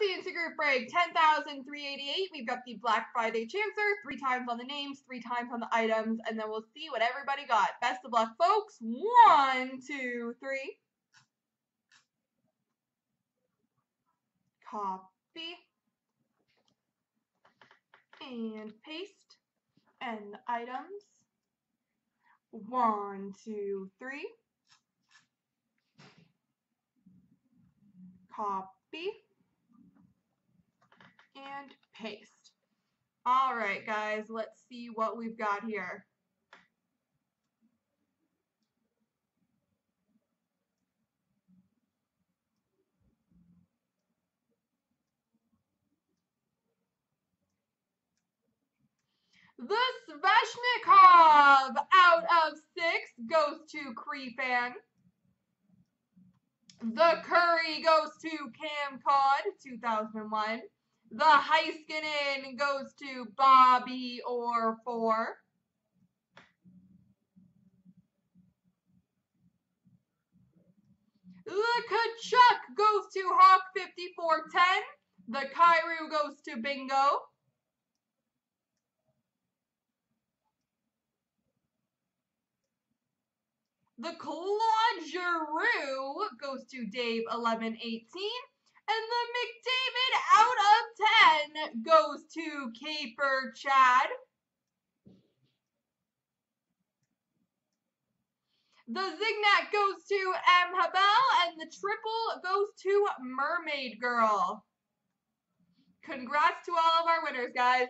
CNC group break 10,388. We've got the Black Friday Chancer, three times on the names, three times on the items, and then we'll see what everybody got. Best of luck, folks. One, two, three. Copy. And paste. And the items. One, two, three. Copy and paste. All right, guys, let's see what we've got here. The Svechnikov out of six goes to Creefan. The Curry goes to Cam Cod, 2001. The Heiskanen goes to Bobby or four. The Tkachuk goes to Hawk 5410. The Kyrou goes to Bingo. The Claude Giroux goes to Dave 1118. And the McDavid out of 10 goes to Caper Chad. The Zignac goes to M. Habel, and the triple goes to Mermaid Girl. Congrats to all of our winners, guys.